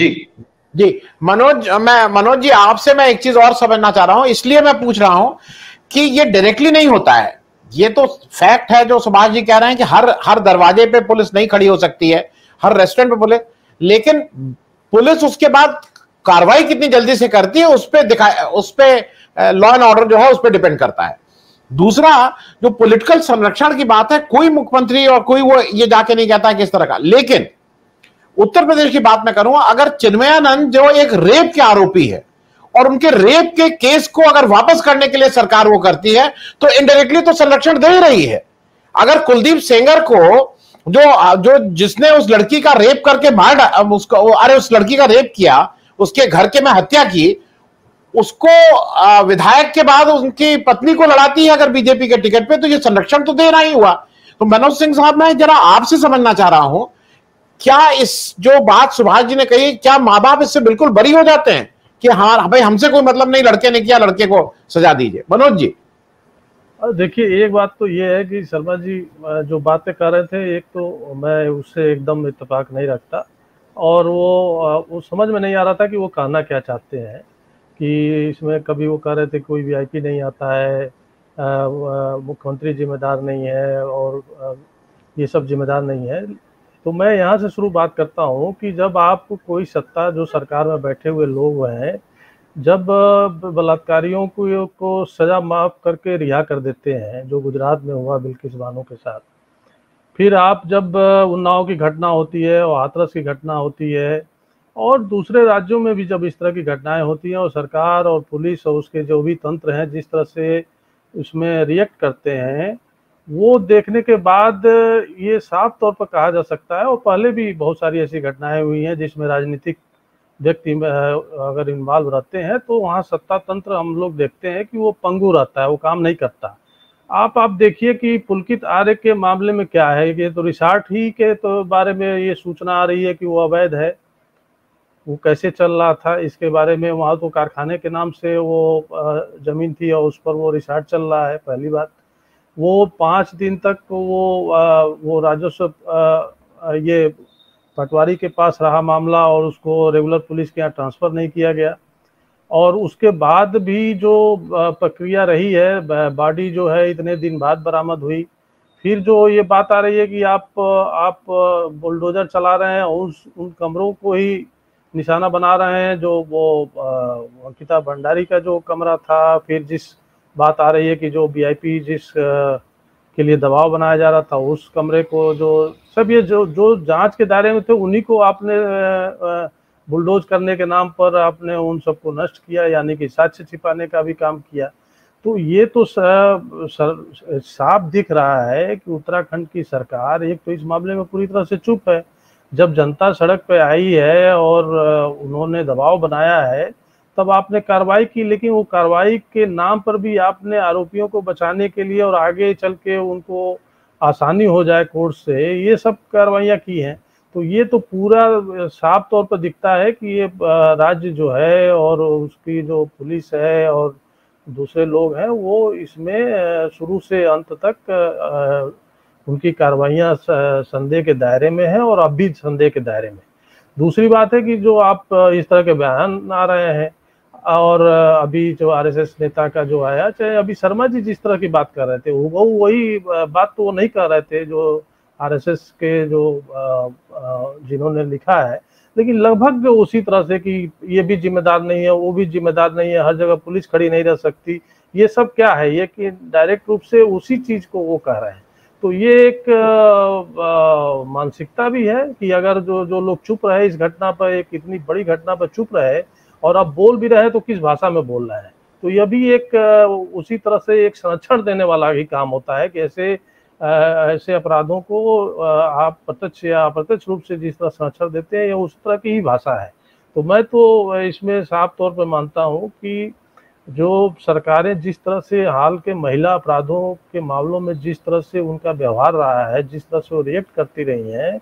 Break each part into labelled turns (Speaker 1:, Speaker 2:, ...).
Speaker 1: जी।
Speaker 2: जी, मनोज मैं, मनोज जी, आपसे मैं एक चीज़ और समझना चाह रहा हूँ, इसलिए मैं पूछ रहा हूँ कि ये डायरेक्टली नहीं होता है। ये तो फैक्ट है जो सुभाष जी कह रहे हैं कि हर हर दरवाजे पे पुलिस नहीं खड़ी हो सकती है, हर रेस्टोरेंट पे पुलिस, लेकिन पुलिस उसके बाद कार्रवाई कितनी जल्दी से करती है, उस पर दिखा उस पर लॉ एंड ऑर्डर जो है, उस पर डिपेंड करता है। दूसरा, जो पॉलिटिकल संरक्षण की बात है, कोई मुख्यमंत्री और कोई वो, ये जाके नहीं कहता किस तरह का, लेकिन उत्तर प्रदेश की बात मैं करूँगा, अगर चिन्मयानंद जो एक रेप के आरोपी है, और उनके रेप के केस को अगर वापस करने के लिए सरकार वो करती है तो इनडायरेक्टली तो संरक्षण दे रही है। अगर कुलदीप सेंगर को जो जो जिसने उस लड़की का रेप करके मार उसको, अरे उस लड़की का रेप किया, उसके घर के में हत्या की, उसको विधायक के बाद उनकी पत्नी को लड़ाती है अगर बीजेपी के टिकट पे तो ये संरक्षण तो देना ही हुआ। तो मनोज सिंह साहब, मैं जरा आपसे समझना चाह रहा हूँ क्या इस जो बात सुभाष जी ने कही, क्या माँ बाप इससे बिल्कुल बरी हो जाते हैं कि हाँ भाई हमसे कोई मतलब नहीं, लड़के ने किया, लड़के को सजा दीजिए। मनोज जी।
Speaker 3: देखिए, एक बात तो ये है कि शर्मा जी जो बातें कर रहे थे, एक तो मैं उससे एकदम इतफाक नहीं रखता और वो वो समझ में नहीं आ रहा था कि वो कहना क्या चाहते हैं, कि इसमें कभी वो कह रहे थे कोई वीआईपी नहीं आता है मुख्यमंत्री जिम्मेदार नहीं है और ये सब जिम्मेदार नहीं है। तो मैं यहाँ से शुरू बात करता हूँ कि जब आप कोई सत्ता जो सरकार में बैठे हुए लोग हैं, जब बलात्कारियों को को सज़ा माफ़ करके रिहा कर देते हैं, जो गुजरात में हुआ बिल्किस बानो के साथ, फिर आप जब उन्नाव की घटना होती है और हाथरस की घटना होती है और दूसरे राज्यों में भी जब इस तरह की घटनाएँ होती हैं और सरकार और पुलिस और उसके जो भी तंत्र हैं, जिस तरह से उसमें रिएक्ट करते हैं वो देखने के बाद ये साफ़ तौर पर कहा जा सकता है, और पहले भी बहुत सारी ऐसी घटनाएँ हुई हैं जिसमें राजनीतिक व्यक्ति अगर इन्वॉल्व रहते हैं तो वहाँ सत्ता तंत्र हम लोग देखते हैं कि वो पंगु रहता है, वो काम नहीं करता। आप आप देखिए कि पुलकित आर्य के मामले में क्या है? ये तो रिसार्ट ही के तो बारे में ये सूचना आ रही है कि वो अवैध है। वो कैसे चल रहा था? इसके बारे में वहाँ तो कारखाने के नाम से वो ज़मीन थी और उस पर वो रिसार्ट चल रहा है, पहली बात। वो पाँच दिन तक वो वो राजस्व ये पटवारी के पास रहा मामला और उसको रेगुलर पुलिस के यहाँ ट्रांसफ़र नहीं किया गया। और उसके बाद भी जो प्रक्रिया रही है बॉडी जो है इतने दिन बाद बरामद हुई। फिर जो ये बात आ रही है कि आप आप बुलडोजर चला रहे हैं, उस, उन कमरों को ही निशाना बना रहे हैं, जो वो अंकिता भंडारी का जो कमरा था, फिर जिस बात आ रही है कि जो बी वीआईपी जिस के लिए दबाव बनाया जा रहा था, उस कमरे को जो, सब ये जो जो जाँच के दायरे में थे, उन्हीं को आपने बुलडोज करने के नाम पर आपने उन सबको नष्ट किया, यानी कि साक्ष्य छिपाने का भी काम किया। तो ये तो साफ़ दिख रहा है कि उत्तराखंड की सरकार एक तो इस मामले में पूरी तरह से चुप है। जब जनता सड़क पे आई है और उन्होंने दबाव बनाया है तब आपने कार्रवाई की, लेकिन वो कार्रवाई के नाम पर भी आपने आरोपियों को बचाने के लिए और आगे चल के उनको आसानी हो जाए कोर्ट से, ये सब कार्रवाइयाँ की हैं। तो ये तो पूरा साफ़ तौर पर दिखता है कि ये राज्य जो है और उसकी जो पुलिस है और दूसरे लोग हैं, वो इसमें शुरू से अंत तक उनकी कार्रवाइयाँ संदेह के दायरे में है और अब भी संदेह के दायरे में दूसरी बात है कि जो आप इस तरह के बयान आ रहे हैं और अभी जो आरएसएस नेता का जो आया, चाहे अभी शर्मा जी जिस तरह की बात कर रहे थे, वो वही बात तो वो नहीं कर रहे थे जो आरएसएस के जो जिन्होंने लिखा है। लेकिन लगभग उसी तरह से कि ये भी जिम्मेदार नहीं है, वो भी जिम्मेदार नहीं है, हर जगह पुलिस खड़ी नहीं रह सकती, ये सब क्या है? ये कि डायरेक्ट रूप से उसी चीज़ को वो कह रहे हैं। तो ये एक मानसिकता भी है कि अगर जो जो लोग चुप रहे इस घटना पर, एक इतनी बड़ी घटना पर चुप रहे और आप बोल भी रहे हैं तो किस भाषा में बोल रहे हैं? तो यह भी एक उसी तरह से एक संरक्षण देने वाला ही काम होता है कि ऐसे ऐसे अपराधों को आप प्रत्यक्ष या अप्रत्यक्ष रूप से जिस तरह संरक्षण देते हैं, यह उस तरह की ही भाषा है। तो मैं तो इसमें साफ़ तौर पर मानता हूँ कि जो सरकारें जिस तरह से हाल के महिला अपराधों के मामलों में जिस तरह से उनका व्यवहार रहा है, जिस तरह से वो रिएक्ट करती रही हैं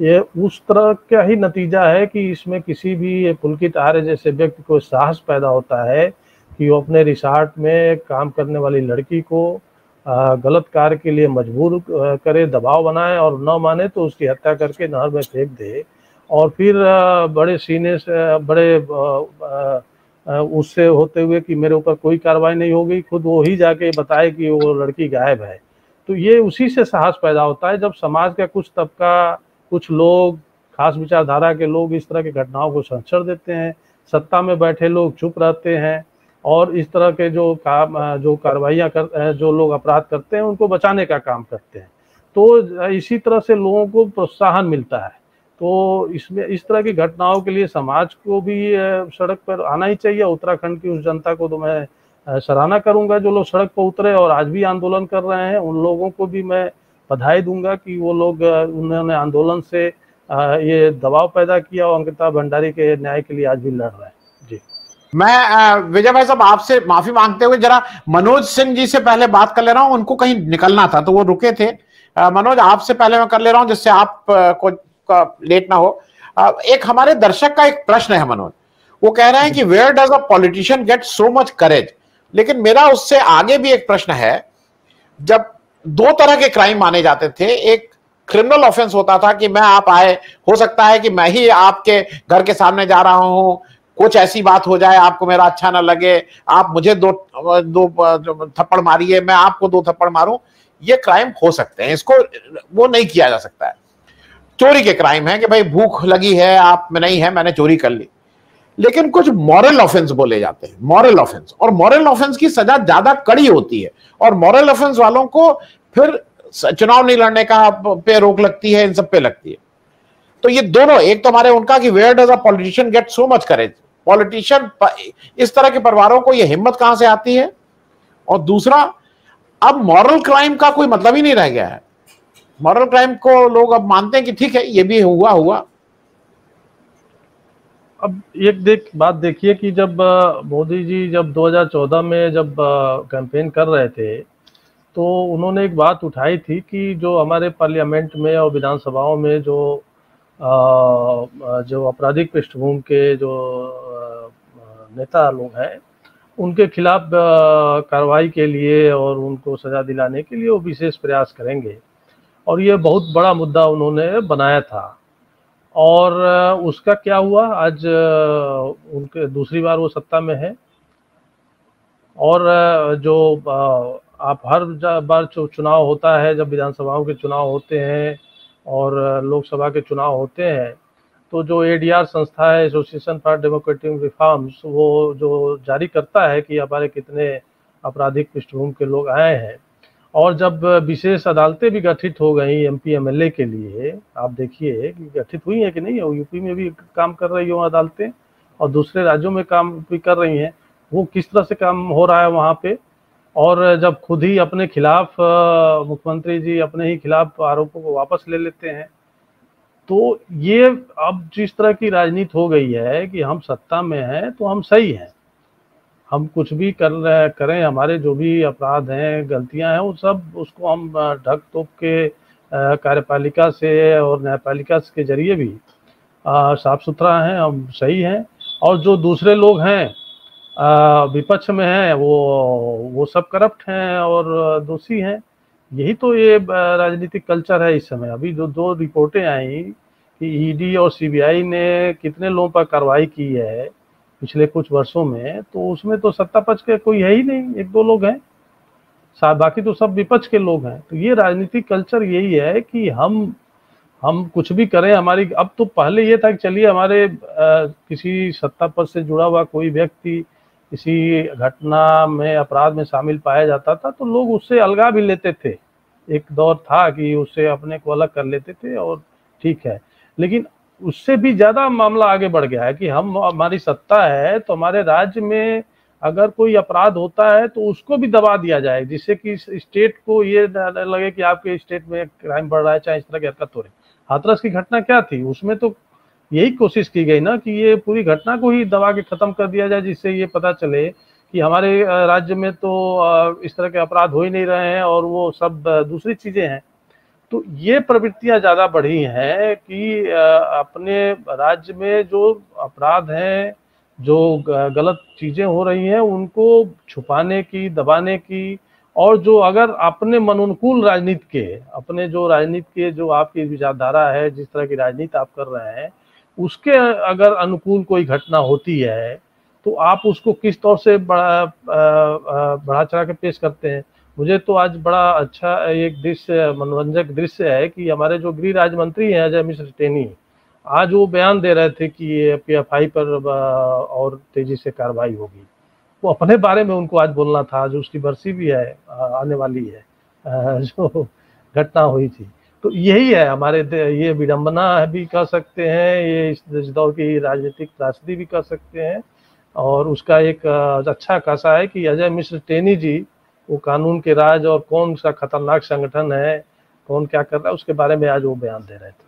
Speaker 3: ये उस तरह का ही नतीजा है कि इसमें किसी भी पुलकित आर्य जैसे व्यक्ति को साहस पैदा होता है कि वो अपने रिसार्ट में काम करने वाली लड़की को गलत कार्य के लिए मजबूर करे, दबाव बनाए और न माने तो उसकी हत्या करके नहर में फेंक दे। और फिर बड़े सीने से, बड़े उससे होते हुए कि मेरे ऊपर कोई कार्रवाई नहीं होगी खुद वो ही जाके बताए कि वो लड़की गायब है। तो ये उसी से साहस पैदा होता है जब समाज का कुछ तबका कुछ लोग, खास विचारधारा के लोग इस तरह की घटनाओं को संचर देते हैं, सत्ता में बैठे लोग चुप रहते हैं और इस तरह के जो काम जो कार्रवाइयाँ कर जो लोग अपराध करते हैं, उनको बचाने का काम करते हैं। तो इसी तरह से लोगों को प्रोत्साहन मिलता है। तो इसमें, इस तरह की घटनाओं के लिए समाज को भी सड़क पर आना ही चाहिए। उत्तराखंड की उस जनता को तो मैं सराहना करूँगा जो लोग सड़क पर उतरे और आज भी आंदोलन कर रहे हैं, उन लोगों को भी मैं बधाई दूँगा कि वो लोग उन्होंने आंदोलन से ये दबाव पैदा किया और अंकिता भंडारी के न्याय के लिए आज भी लड़ रहे हैं। जी।
Speaker 2: मैं विजय भाई साहब, आपसे माफ़ी मांगते हुए जरा मनोज सिंह जी से पहले बात कर ले रहा हूँ। उनको कहीं निकलना था तो वो रुके थे। मनोज, आपसे पहले मैं कर ले रहा हूँ, जिससे आप को लेट ना हो। एक हमारे दर्शक का एक प्रश्न है मनोज। वो कह रहे हैं कि where does a politician get so much courage लेकिन मेरा उससे आगे भी एक प्रश्न है। जब दो तरह के क्राइम माने जाते थे। एक क्रिमिनल ऑफेंस होता था कि मैं आप आए, हो सकता है कि मैं ही आपके घर के सामने जा रहा हूँ। कुछ ऐसी बात हो जाए, आपको मेरा अच्छा ना लगे, आप मुझे दो दो थप्पड़ मारिए, मैं आपको दो थप्पड़ मारूं। ये क्राइम हो सकते हैं। इसको वो नहीं किया जा सकता है। चोरी के क्राइम है कि भाई भूख लगी है, आप, में नहीं है, मैंने चोरी कर ली। लेकिन कुछ मॉरल ऑफेंस बोले जाते हैं मॉरल ऑफेंस और मॉरल ऑफेंस की सजा ज़्यादा कड़ी होती है। और मॉरल ऑफेंस वालों को फिर चुनाव नहीं लड़ने का पे रोक लगती है, इन सब पे लगती है। तो ये दोनों, एक तो हमारे उनका कि where does a politician get so much courage politician इस तरह के परिवारों को ये हिम्मत कहाँ से आती है? और दूसरा, अब मॉरल क्राइम का कोई मतलब ही नहीं रह गया है। मॉरल क्राइम को लोग अब मानते हैं कि ठीक है, ये भी हुआ हुआ।
Speaker 3: अब एक देख, बात देखिए कि जब मोदी जी जब 2014 में जब कैंपेन कर रहे थे तो उन्होंने एक बात उठाई थी कि जो हमारे पार्लियामेंट में और विधानसभाओं में जो जो आपराधिक पृष्ठभूमि के जो नेता लोग हैं, उनके खिलाफ कार्रवाई के लिए और उनको सजा दिलाने के लिए वो विशेष प्रयास करेंगे। और ये बहुत बड़ा मुद्दा उन्होंने बनाया था। और उसका क्या हुआ? आज उनके दूसरी बार वो सत्ता में है। और जो आप हर बार चुनाव होता है, जब विधानसभाओं के चुनाव होते हैं और लोकसभा के चुनाव होते हैं तो जो एडीआर संस्था है एसोसिएशन फॉर डेमोक्रेटिक रिफॉर्म्स वो जो जारी करता है कि हमारे कितने आपराधिक पृष्ठभूमि के लोग आए हैं और जब विशेष अदालतें भी गठित हो गई M P M L A के लिए, आप देखिए गठित हुई है कि नहीं? यूपी में भी काम कर रही हो अदालतें और दूसरे राज्यों में काम भी कर रही हैं, वो किस तरह से काम हो रहा है वहाँ पे? और जब खुद ही अपने खिलाफ मुख्यमंत्री जी अपने ही खिलाफ आरोपों को वापस ले लेते हैं तो ये अब जिस तरह की राजनीति हो गई है कि हम सत्ता में हैं तो हम सही हैं। हम कुछ भी कर रहे, करें, हमारे जो भी अपराध हैं, गलतियाँ हैं, वो सब उसको हम ढक तोप के कार्यपालिका से और न्यायपालिका के ज़रिए भी साफ़ सुथरा हैं, हम सही हैं। और जो दूसरे लोग हैं विपक्ष में हैं, वो वो सब करप्ट हैं और दोषी हैं। यही तो ये राजनीतिक कल्चर है इस समय। अभी जो दो रिपोर्टें आई कि ईडी और सीबीआई ने कितने लोगों पर कार्रवाई की है पिछले कुछ वर्षों में तो उसमें तो सत्ता पक्ष के कोई है ही नहीं एक दो लोग हैं। बाकी तो सब विपक्ष के लोग हैं। तो ये राजनीतिक कल्चर यही है कि हम हम कुछ भी करें हमारी अब तो पहले ये था कि चलिए हमारे आ, किसी सत्ता पद से जुड़ा हुआ कोई व्यक्ति किसी घटना में अपराध में शामिल पाया जाता था तो लोग उससे अलगा भी लेते थे। एक दौर था कि उससे अपने को अलग कर लेते थे और ठीक है। लेकिन उससे भी ज़्यादा मामला आगे बढ़ गया है कि हम, हमारी सत्ता है तो हमारे राज्य में अगर कोई अपराध होता है तो उसको भी दबा दिया जाए, जिससे कि स्टेट को ये लगे कि आपके स्टेट में क्राइम बढ़ रहा है चाहे इस तरह की हरकत हो रही। हाथरस की घटना क्या थी? उसमें तो यही कोशिश की गई ना कि ये पूरी घटना को ही दबा के खत्म कर दिया जाए, जिससे ये पता चले कि हमारे राज्य में तो इस तरह के अपराध हो ही नहीं रहे हैं और वो सब दूसरी चीज़ें हैं। तो ये प्रवृत्तियाँ ज़्यादा बढ़ी हैं कि अपने राज्य में जो अपराध हैं, जो गलत चीज़ें हो रही हैं, उनको छुपाने की, दबाने की, और जो अगर अपने मनोनुकूल राजनीति के, अपने जो राजनीति के, जो आपकी विचारधारा है, जिस तरह की राजनीति आप कर रहे हैं, उसके अगर अनुकूल कोई घटना होती है तो आप उसको किस तौर से बड़ा बढ़ा चढ़ा के पेश करते हैं? मुझे तो आज बड़ा अच्छा एक दृश्य, मनोरंजक दृश्य है कि हमारे जो गृह राज्य मंत्री हैं अजय मिश्र टेनी आज वो बयान दे रहे थे कि पीएफआई पर और तेज़ी से कार्रवाई होगी। वो अपने बारे में उनको आज बोलना था, जो उसकी बरसी भी है आने वाली है जो घटना हुई थी। तो यही है हमारे ये विडंबना भी कह सकते हैं, ये इस दौर की राजनीतिक त्रासदी भी कह सकते हैं, और उसका एक अच्छा खासा है कि अजय मिश्र टेनी जी वो कानून के राज और कौन सा खतरनाक संगठन है, कौन क्या कर रहा है, उसके बारे में आज वो बयान दे रहे थे।